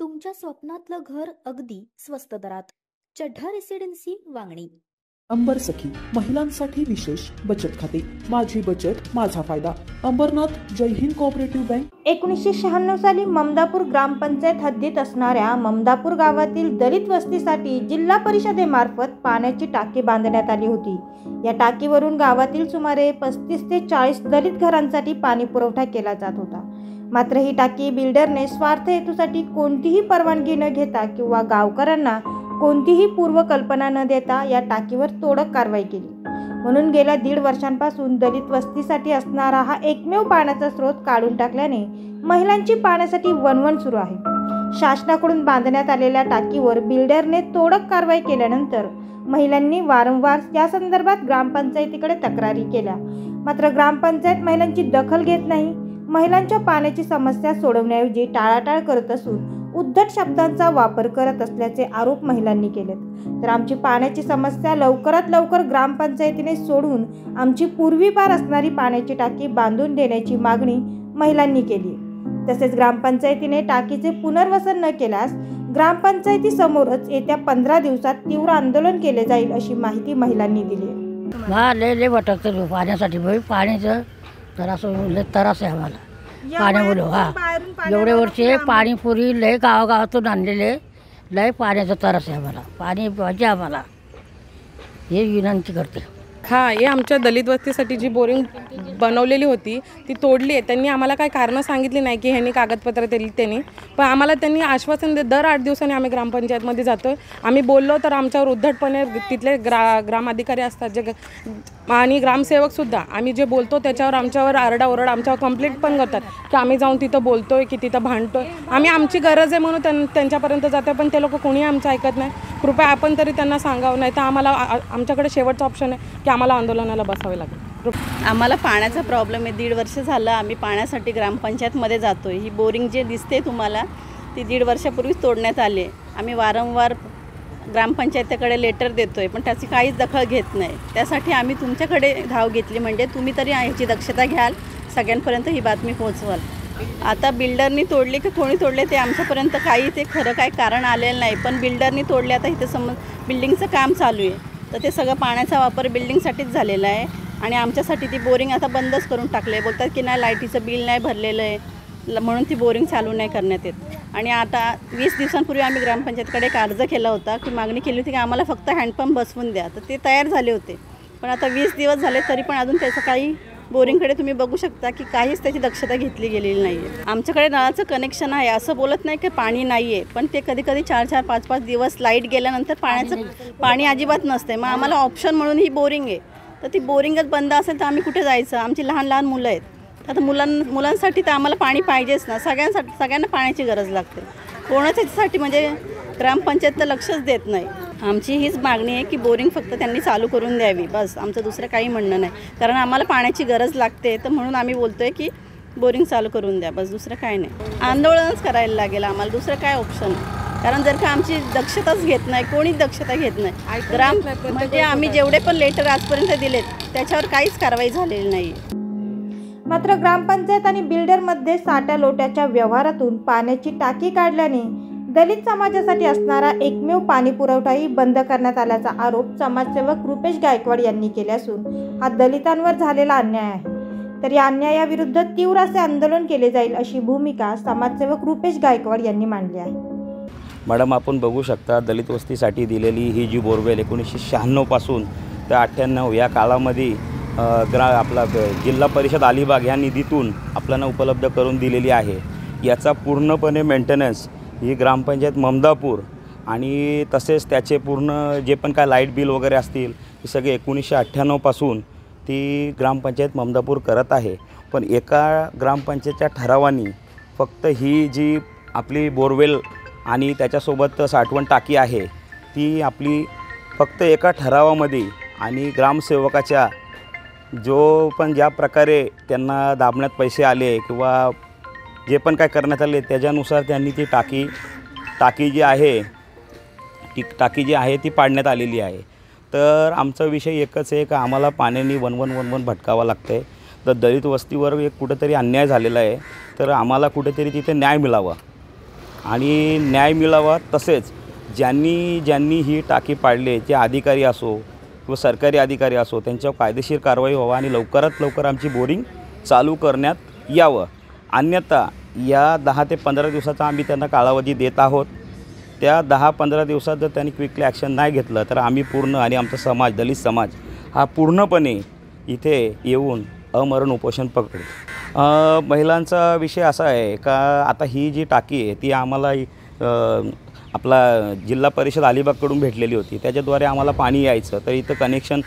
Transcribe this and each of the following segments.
तुमच्या स्वप्नातलं घर अगदी स्वस्त दरात. चढ्ढा रेसिडेन्सी वांगणी. अंबर सखी महिलांसाठी विशेष बचत खाते. माझी बचत माझा फायदा. Ambernath Jai Hind cooperative bank. एकोणीसशे शहाण्णव साली ममदापूर ग्रामपंचायत हद्दीत असणाऱ्या ममदापूर गावातील दलित वस्तीसाठी जिल्हा परिषदेमार्फत पाण्याची टाकी बांधण्यात आली होती. या टाकीवरून गावातील सुमारे पस्तीस ते चाळीस दलित घरांसाठी पाणी पुरवठा केला जात होता. मात्र ही टाकी बिल्डरने स्वार्थ हेतूसाठी कोणतीही परवानगी न घेता किंवा गावकऱ्यांना कोणतीही पूर्वकल्पना न देता या टाकीवर तोडक कारवाई केली. म्हणून गेल्या दीड वर्षांपासून दलित वस्तीसाठी असणारा हा एकमेव पाण्याचा स्रोत काढून टाकल्याने महिलांची पाण्यासाठी वणवण सुरू आहे. शासनाकडून बांधण्यात आलेल्या टाकीवर बिल्डरने तोडक कारवाई केल्यानंतर महिलांनी वारंवार या संदर्भात ग्रामपंचायतीकडे तक्रारी केल्या. मात्र ग्रामपंचायत महिलांची दखल घेत नाही. महिलांच्या पाण्याची समस्या सोडवण्याऐवजी टाळाटाळ करत असून उद्धट शब्दांचा वापर करत असल्याचे आरोप महिलांनी केलेत. तर आमची पाण्याची समस्या लवकरात लवकर ग्रामपंचायतीने सोडून आमची पूर्वीपार असणारी पाण्याची टाकी बांधून देण्याची मागणी महिलांनी केली. तसेच ग्रामपंचायतीने टाकीचे पुनर्वसन न केल्यास ग्रामपंचायतीसमोरच येत्या पंधरा दिवसात तीव्र आंदोलन केले जाईल अशी माहिती महिलांनी दिली. हा लय लय वाटत पाण्यासाठी. भाई पाण्याचं त्रास लय त्रास आहे आम्हाला. पाण्यामुळे हा एवढे वर्षे पाणीपुरी लय गावागावातून आणलेले. लय पाण्याचा त्रास आहे आम्हाला. पाणी पाहिजे आम्हाला. हे विनंती करते. हा हे आमच्या दलित वस्तीसाठी जी बोरिंग बनवलेली होती ती तोडली आहे. त्यांनी आम्हाला काही कारणं सांगितली नाही की ह्यांनी कागदपत्र दिली त्यांनी. पण आम्हाला त्यांनी आश्वासन दे दर आठ दिवसांनी आम्ही ग्रामपंचायतमध्ये जातो आम्ही बोललो तर आमच्यावर उद्धटपणे तिथले ग्रा ग्रामाधिकारी असतात जे ग- आणि ग्रामसेवकसुद्धा आम्ही जे बोलतो त्याच्यावर आमच्यावर आरडाओरड आमच्यावर कंप्लेंट पण करतात की आम्ही जाऊन तिथं बोलतोय की तिथं भांडतोय. आम्ही आमची गरज आहे म्हणून त्यां त्यांच्यापर्यंत जातो पण ते लोक कोणी आमचं ऐकत नाही. कृपया आपण तरी त्यांना सांगावं नाही तर आम्हाला आमच्याकडे शेवटचं ऑप्शन आहे की आम्हाला आंदोलनाला बसावे लागेल. आम्हाला पाण्याचा प्रॉब्लेम आहे. दीड वर्ष झालं आम्ही पाण्यासाठी ग्रामपंचायतमध्ये जातो आहे ही बोरिंग जे दिसते तुम्हाला ती दीड वर्षापूर्वीच तोडण्यात आली आहे. आम्ही वारंवार ग्रामपंचायतीकडे लेटर देतो आहे पण त्याची काहीच दखल घेत नाही. त्यासाठी आम्ही तुमच्याकडे धाव घेतली. म्हणजे तुम्ही तरी याची दक्षता घ्याल. सगळ्यांपर्यंत ही बातमी पोहोचवाल. आता बिल्डरनी तोडली की कोणी तोडले ते आमच्यापर्यंत काही ते खरं काय कारण आलेलं नाही. पण बिल्डरनी तोडले आता इथे समज बिल्डिंगचं काम चालू आहे. तर ते सगळं पाण्याचा वापर बिल्डिंगसाठीच झालेला आहे. आणि आमच्यासाठी ती बोरिंग आता बंदच करून टाकले आहे बोलतात की नाही लाईटीचं बिल नाही भरलेलं आहे. ल- म्हणून ती बोरिंग चालू नाही करण्यात येत. आणि आता वीस दिवसांपूर्वी आम्ही ग्रामपंचायतकडे एक अर्ज केला होता की मागणी केली होती की आम्हाला फक्त हँडपंप बसवून द्या. तर ते तयार झाले होते. पण आता वीस दिवस झाले तरी पण अजून त्याचं काही बोरिंगकडे तुम्ही बघू शकता की काहीच त्याची दक्षता घेतली गेलेली नाही आहे आमच्याकडे नळाचं कनेक्शन आहे. असं बोलत नाही की पाणी नाही आहे पण ते कधी कधी चार चार पाच पाच दिवस लाइट गेल्यानंतर पाण्याचं पाणी अजिबात नसते मग आम्हाला ऑप्शन म्हणून ही बोरिंग आहे. तर ती बोरिंगच बंद असेल तर आम्ही कुठे जायचं? आमची लहान लहान मुलं आहेत. आता मुलां मुलांसाठी तर आम्हाला पाणी पाहिजेच ना. सगळ्यांसाठी सगळ्यांना पाण्याची गरज लागते. कोणाच्यासाठी? म्हणजे ग्रामपंचायत तर लक्षच देत नाही. आमची हीच मागणी आहे की बोरिंग फक्त त्यांनी चालू करून द्यावी. बस आमचं दुसरं काही म्हणणं नाही. कारण आम्हाला पाण्याची गरज लागते तर म्हणून आम्ही बोलतो आहे की बोरिंग चालू करून द्या. बस दुसरं काय नाही. आंदोलनच करायला लागेल आम्हाला. दुसरं काय ऑप्शन कारण जर का आमची दक्षताच घेत नाही कोणीच दक्षता घेत नाही. ग्राम म्हणजे आम्ही जेवढे पण लेटर आजपर्यंत दिलेत त्याच्यावर काहीच कारवाई झालेली नाही. मात्र ग्रामपंचायत आणि बिल्डरमध्ये साट्या लोट्याच्या व्यवहारातून पाण्याची टाकी काढल्याने दलित समाजासाठी असणारा एकमेव पाणी पुरवठाही बंद करण्यात आल्याचा आरोप समाजसेवक रुपेश गायकवाड यांनी केला असून हा दलितांवर झालेला अन्याय आहे. तर या अन्यायाविरुद्ध तीव्र असे आंदोलन केले जाईल अशी भूमिका समाजसेवक रुपेश गायकवाड यांनी मांडली आहे. मॅडम आपण बघू शकता दलित वस्तीसाठी दिलेली ही जी बोरवेल एकोणीसशे शहाण्णवपासून ते अठ्ठ्याण्णव या काळामध्ये ग्रा आपला जिल्हा परिषद अलिबाग ह्या निधीतून आपल्याला उपलब्ध करून दिलेली आहे. याचा पूर्णपणे मेंटेनन्स ही ग्रामपंचायत ममदापूर आणि तसेच त्याचे पूर्ण जे पण काय लाइट बिल वगैरे असतील हे सगळे एकोणीसशे अठ्ठ्याण्णवपासून ती ग्रामपंचायत ममदापूर करत आहे. पण एका ग्रामपंचायतच्या ठरावानी फक्त ही जी आपली बोरवेल आणि त्याच्यासोबत साठवण टाकी आहे ती आपली फक्त एका ठरावामध्ये आणि ग्रामसेवकाच्या जो पण ज्या प्रकारे त्यांना दाबण्यात पैसे आले किंवा जे पण काय करण्यात आले त्याच्यानुसार त्यांनी ती टाकी टाकी जी आहे ती टाकी जी आहे ती पाडण्यात आलेली आहे. तर आमचा विषय एकच आहे का आम्हाला पाण्याने वनवन वनवन भटकावं लागतं आहे तर दलित वस्तीवर एक कुठंतरी अन्याय झालेला आहे. तर आम्हाला कुठेतरी तिथे न्याय मिळावा. आणि न्याय मिळावा तसेच ज्यांनी ज्यांनी ही टाकी पाडले जे अधिकारी असो किंवा सरकारी अधिकारी असो त्यांच्यावर कायदेशीर कारवाई व्हावा आणि लवकरात लवकर आमची बोरिंग चालू करण्यात यावं. अन्यथा या दहा ते पंधरा दिवसाचा आम्ही त्यांना कालावधी देत आहोत. त्या दहा पंधरा दिवसात जर त्यांनी क्विकली ॲक्शन नाही घेतलं तर आम्ही पूर्ण आणि आमचा समाज दलित समाज हा पूर्णपणे इथे येऊन अमरण उपोषण पकडू. महिलांचा विषय असा आहे का आता ही जी टाकी आहे ती आम्हाला आपला जिल्हा परिषद अलिबागकडून भेटलेली होती. त्याच्याद्वारे आम्हाला पाणी यायचं. तर इथं कनेक्शन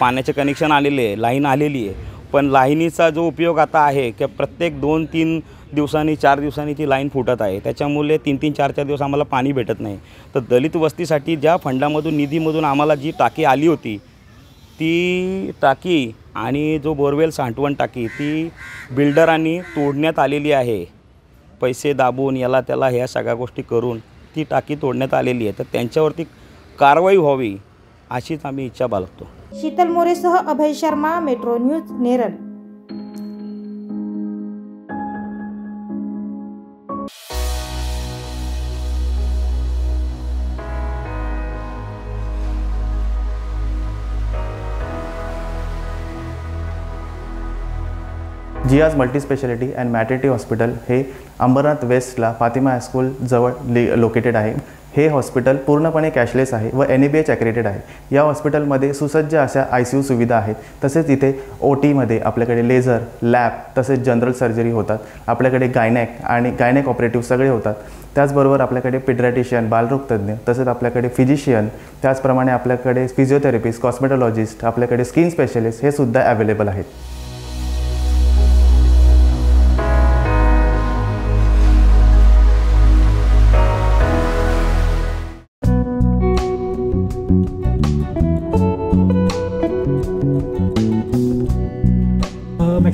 पाण्याचे कनेक्शन आलेले आहे लाईन आलेली आहे. पण लाईनीचा जो उपयोग आता आहे की प्रत्येक दोन तीन दिवसांनी चार दिवसांनी ती लाईन फुटत आहे. त्याच्यामुळे तीन तीन चार चार दिवस आम्हाला पाणी भेटत नाही. तर दलित वस्तीसाठी ज्या फंडामधून निधीमधून आम्हाला जी टाकी आली होती ती टाकी आणि जो बोरवेल सांठवण टाकी ती बिल्डरांनी तोडण्यात आलेली आहे. पैसे दाबून याला त्याला ह्या सगळ्या गोष्टी करून ती टाकी तोडण्यात आलेली आहे. तर त्यांच्यावरती कारवाई व्हावी अशीच आम्ही इच्छा बाळगतो. Sheetal मोरेसह Abhay Sharma metro news Neral. Jiya's multispeciality and maternity hospital हे अंबरनाथ वेस्टला फातिमा हायस्कूल जवळ लि लोकेटेड आहे. हे हॉस्पिटल पूर्णपणे कॅशलेस आहे व N E B H accredited आहे. या हॉस्पिटलमध्ये सुसज्ज अशा आय सी यू सुविधा आहेत. तसेच इथे ओ टीमध्ये आपल्याकडे लेझर लॅब तसेच जनरल सर्जरी होतात. आपल्याकडे गायनॅक आणि गायनॅक ऑपरेटिव्ह सगळे होतात. त्याचबरोबर आपल्याकडे पिड्रॅटिशियन बालरोगतज्ञ तसेच आपल्याकडे फिजिशियन त्याचप्रमाणे आपल्याकडे फिजिओथेरपिस्ट कॉस्मेटॉलॉजिस्ट आपल्याकडे स्किन स्पेशलिस्ट हे सुद्धा अवेलेबल आहेत.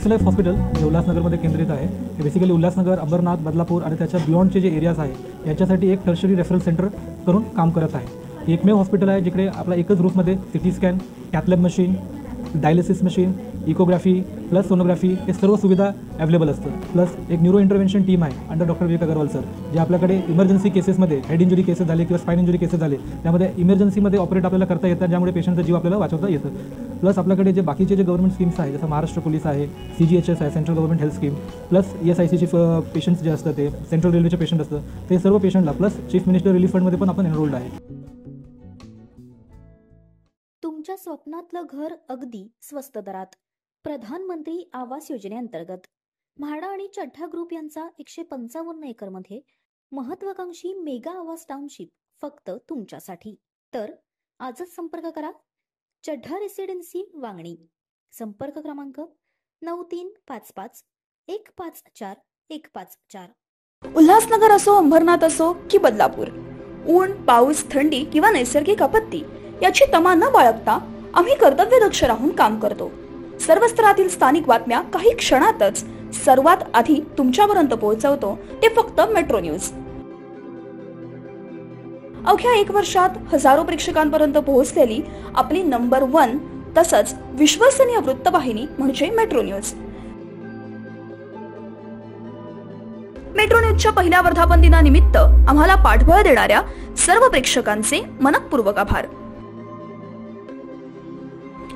मॅक्सिलाईफ हॉस्पिटल जे उल्हासनगरमध्ये केंद्रित आहे. हे बेसिकली उल्हासनगर अंबरनाथ बदलापूर आणि त्याच्या बियॉन्डचे जे एरियाज आहे याच्यासाठी एक टर्शरी रेफरल सेंटर करून काम करत आहे. एकमेव हॉस्पिटल आहे जिकडे आपला एकच रूफमध्ये C T scan cath lab machine dialysis machine echography plus sonography हे सर्व सुविधा अवेलेबल असतं प्लस एक न्यूरो इंटरव्हेन्शन टीम आहे under doctor Vivek Agarwal sir जे आपल्याकडे इमर्जन्सी केसेसमध्ये हेड इंजुरी केसेस झाले किंवा स्पाईन इंजुरी केसेस झाले त्यामध्ये इमर्जन्सीमध्ये ऑपरेट आपल्याला करता येतात ज्यामुळे पेशंटचा जीव आपल्याला वाचवता येतं. प्लस आपल्याकडे जे बाकीचे जे गव्हर्नमेंट स्कीम्स आहे जसं महाराष्ट्र पोलीस आहे सी जी एच एस आहे central government health scheme plus E S I सीचे पेशंट्स जे असतं ते सेंट्रल रेल्वेचे पेशंट असतं ते सर्व पेशंटला प्लस चीफ मिनिस्टर रिलीफ फंडमध्ये पण आपण एनरोल्ड आहे. तुमच्या स्वप्नातलं घर अगदी स्वस्त दरात. प्रधानमंत्री आवास योजनेअंतर्गत. म्हाडा आणि चड्ढा ग्रुप यांचा एकशे पंचावन्न एकरमध्ये महत्वाकांक्षी मेगा आवास टाउनशिप फक्त तुमच्यासाठी. तर आजच संपर्क करा. चड्ढा रेसिडेन्सी वांगणी. संपर्क क्रमांक नऊ तीन पाच पाच एक पाच चार एक पाच चार. उल्हासनगर असो अंबरनाथ असो की बदलापूर. ऊन पाऊस थंडी किंवा नैसर्गिक आपत्ती याची तमा न बाळगता आम्ही कर्तव्यदक्ष राहून काम करतो. सर्व स्तरातील स्थानिक बातम्या काही क्षणातच सर्वात आधी तुमच्यापर्यंत पोहोचवतो ते फक्त मेट्रो न्यूज. अवघ्या एक वर्षात हजारो प्रेक्षकांपर्यंत पोहोचलेली आपली नंबर वन तसंच विश्वसनीय वृत्तवाहिनी म्हणजे मेट्रो न्यूज. मेट्रो न्यूजच्या पहिल्या वर्धापन दिनानिमित्त आम्हाला पाठबळ देणाऱ्या सर्व प्रेक्षकांचे मनपूर्वक आभार.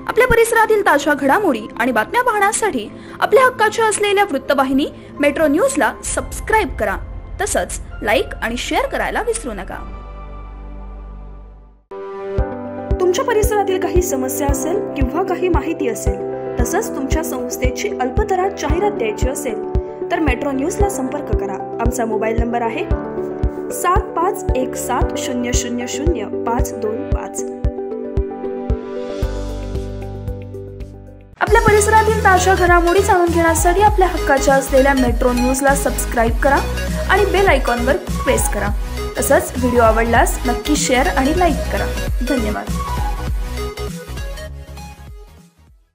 आपल्या परिसरातील ताज्या घडामोडी आणि बातम्या पाहण्यासाठी आपल्या हक्काच्या असलेल्या वृत्तवाहिनी मेट्रो न्यूजला सबस्क्राईब करा. तसंच लाईक आणि शेअर करायला विसरू नका. तुमच्या परिसरातील काही समस्या असेल किंवा काही माहिती असेल तसंच तुमच्या संस्थेची अल्पदरात जाहिरात द्यायची असेल तर मेट्रो न्यूजला संपर्क करा. आमचा मोबाईल नंबर आहे सात पाच एक सात शून्य शून्य शून्य पाच दोन पाच. आपल्या परिसरातील ताज्या घडामोडी जाणून घेण्यासाठी आपल्या हक्काच्या असलेल्या मेट्रो न्यूजला सबस्क्राईब करा आणि बेल आयकॉनवर प्रेस करा. तसंच व्हिडिओ आवडल्यास नक्की शेअर आणि लाईक करा. धन्यवाद.